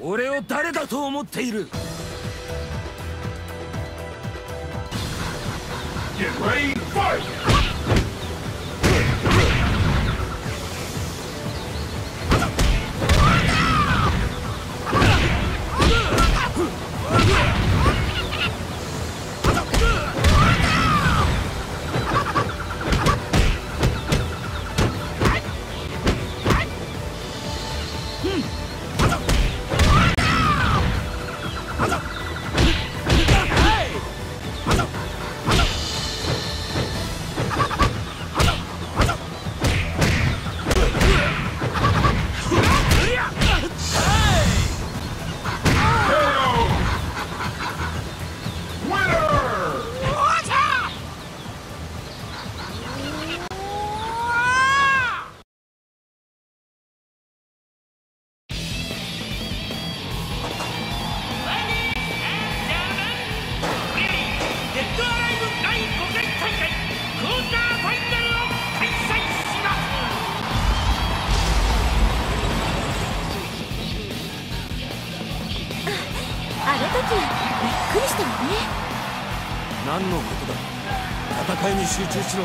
俺を誰だと思っている Get ready, fight! 何のことだ。戦いに集中しろ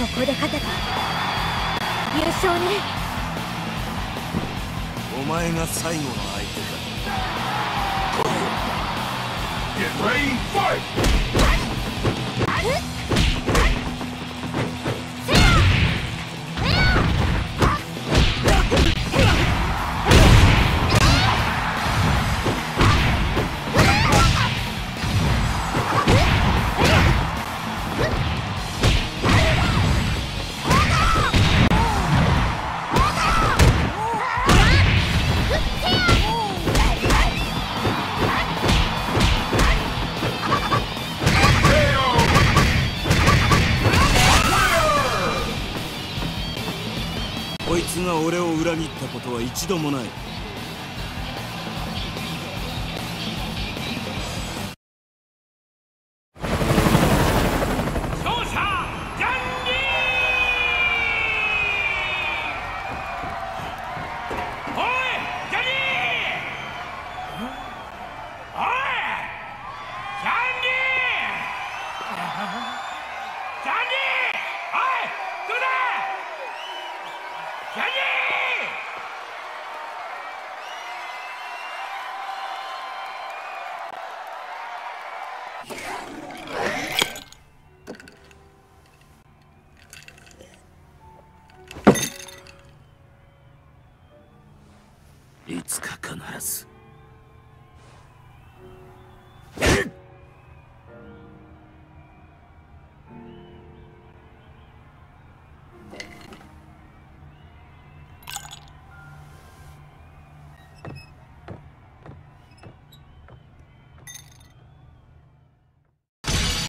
ここで勝てば優勝ねお前が最後の相手だ Get ready, fight! 俺を裏切ったことは一度もない。